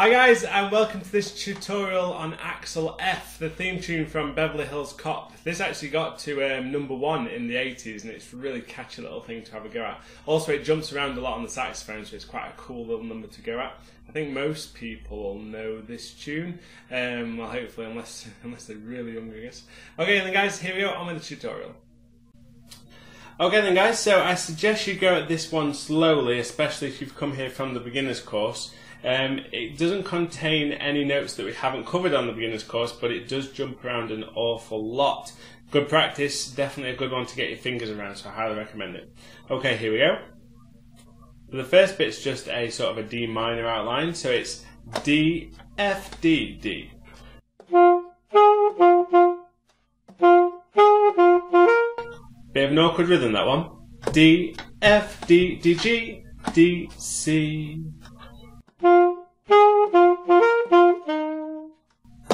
Hi guys and welcome to this tutorial on Axel F, the theme tune from Beverly Hills Cop. This actually got to um, number one in the 80s and it's a really catchy little thing to have a go at. Also it jumps around a lot on the saxophone so it's quite a cool little number to go at. I think most people will know this tune, um, well hopefully unless, unless they're really young I guess. Okay then guys, here we go on with the tutorial. Okay then guys, so I suggest you go at this one slowly, especially if you've come here from the beginner's course. Um, it doesn't contain any notes that we haven't covered on the beginner's course, but it does jump around an awful lot. Good practice, definitely a good one to get your fingers around, so I highly recommend it. Okay, here we go. The first bit's just a sort of a D minor outline, so it's D, F, D, D. Bit of an awkward rhythm, that one. D, F, D, D, G, D, C.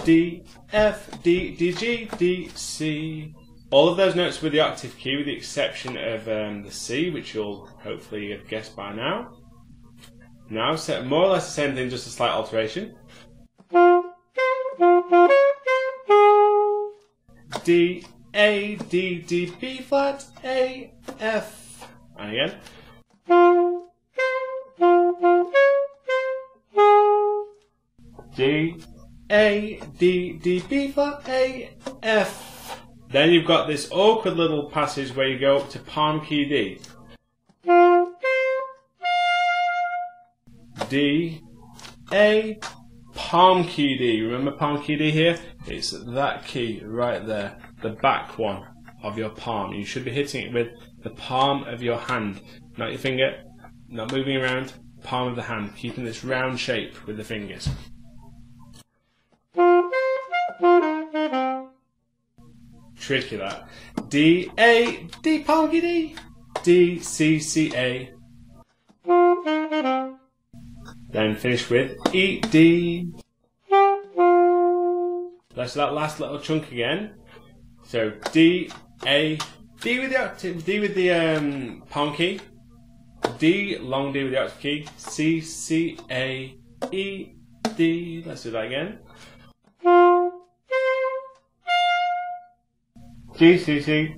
D, F, D, D, G, D, C. All of those notes were the octave key, with the exception of um, the C, which you'll hopefully have guessed by now. Now, so more or less the same thing, just a slight alteration. D, A, D, D, B flat, A, F. And again. D, A, D, D, B flat, A, F. Then you've got this awkward little passage where you go up to palm key D. D, A, palm key D. Remember palm key D here? It's that key right there, the back one of your palm. You should be hitting it with the palm of your hand, not your finger, not moving around, palm of the hand, keeping this round shape with the fingers. Tricky that. D A D palm key D D C C A. Then finish with E D. Let's that last little chunk again. So D A D with the octave, D with the um, palm key, D long D with the octave key, C C A E D. Let's do that again. G C C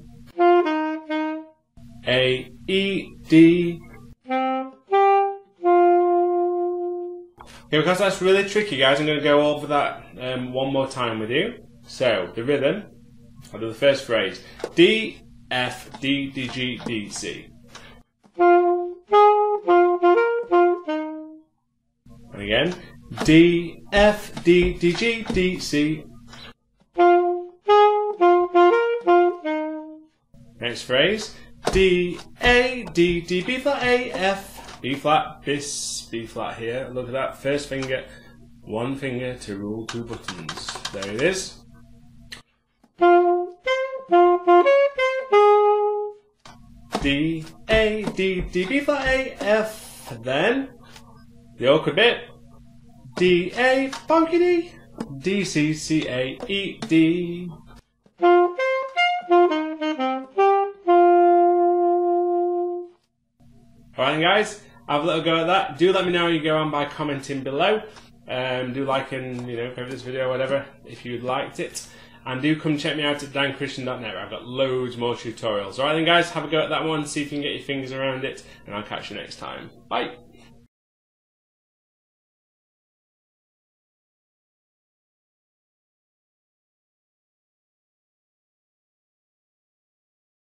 A E D. Okay, because that's really tricky, guys, I'm going to go over that um, one more time with you. So, the rhythm, I'll do the first phrase D, F, D, D, G, D, C. And again D, F, D, D, G, D, C. Next phrase D, A, D, D, B flat, A, F. B flat, bis, B flat here. Look at that. First finger, one finger to rule two buttons. There it is. D, A, D, D, B flat, A, F. Then, the awkward bit. D, A, palm key D. D, C, C, A, E, D. Alright guys, have a little go at that. Do let me know how you go on by commenting below. Um, do like and you know favorite this video or whatever if you liked it. And do come check me out at danchristian.net I've got loads more tutorials. Alright then guys, have a go at that one, see if you can get your fingers around it, and I'll catch you next time. Bye!